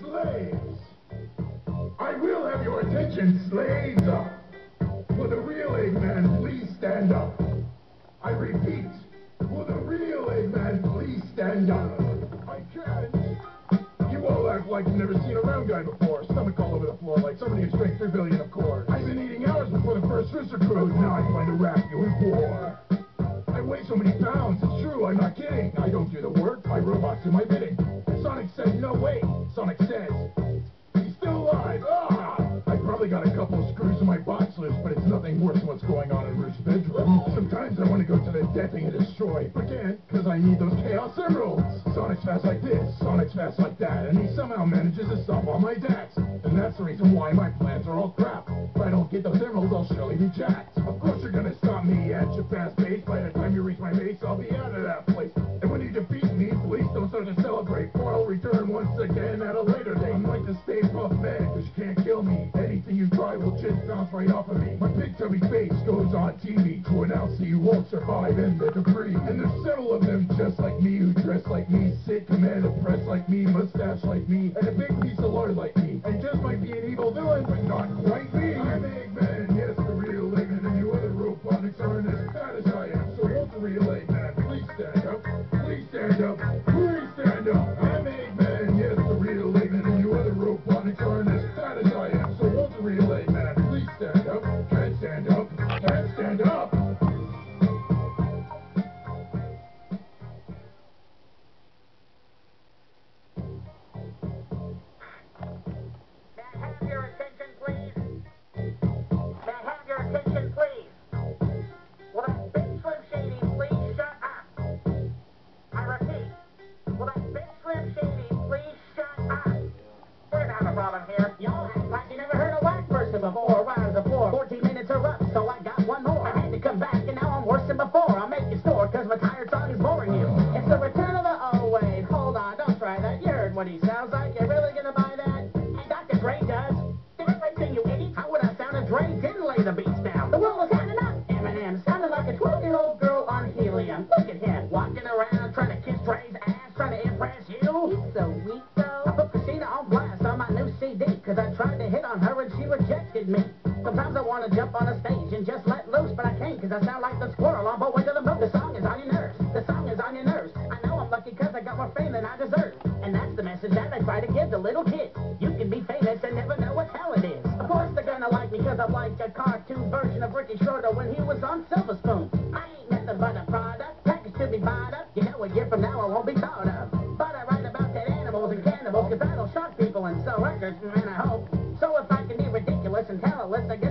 slaves. I will have your attention, slaves. Will the real Eggman please stand up? I repeat, will the real Eggman please stand up? I can't. You all act like you've never seen a round guy before. Stomach all over the floor like somebody who's drank three billion of course. I've been eating hours before the first rooster crows. Now I find a wrap you in war. I weigh so many pounds, it's true, I'm not kidding. I don't do the work, my robots do my bidding. Sonic says, no way. Sonic says, he's still alive. Ah! I probably got a couple of screws in my box loose, but it's nothing worse than what's going on in Rouge's bedroom. Sometimes I want to go to the death and destroy, but can't, because I need those Chaos Emeralds. Sonic's fast like this, Sonic's fast like that, and he somehow manages to stop all my attacks. And that's the reason why my plans are all crap. If I don't get those emeralds, I'll surely be jacked. Of course you're gonna stop me at your fast pace. By the time you reach my base, I'll be out of that Anything you try will just bounce right off of me. My chubby face goes on TV to announce that you won't survive in the debris. And there's several of them just like me who dress like me, sit, command, and press like me, mustache like me, and a big piece of lard like me. And just might be an evil villain, but not quite me. I'm Eggman, yes, the real Eggman, and you other robotics aren't as bad as I am. So won't the real Eggman he sounds like. you're really gonna buy that? And Dr. Dre does. Did I listen, you idiot? How would I sound if Dre didn't lay the beats down? The world was having up. Eminem sounded like a 12-year-old girl on helium. Look at him, walking around trying to kiss Dre's ass, trying to impress you. He's so weak, though. I put Christina on blast on my new CD, cause I tried to hit on her and she rejected me. Sometimes I want to jump on a stage and just let loose, but I can't cause I sound like the squirrel on Boat to the Moon. Cause I'm like a cartoon version of Ricky Schroder when he was on Silver Spoon. I ain't nothing but a product, packaged to be bought up. You know a year from now I won't be thought of. But I write about dead animals and cannibals cause that'll shock people and sell records, man, I hope. So if I can be ridiculous and tell talentless, I guess